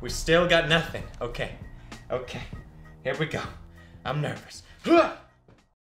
We still got nothing. Okay. Okay. Here we go. I'm nervous.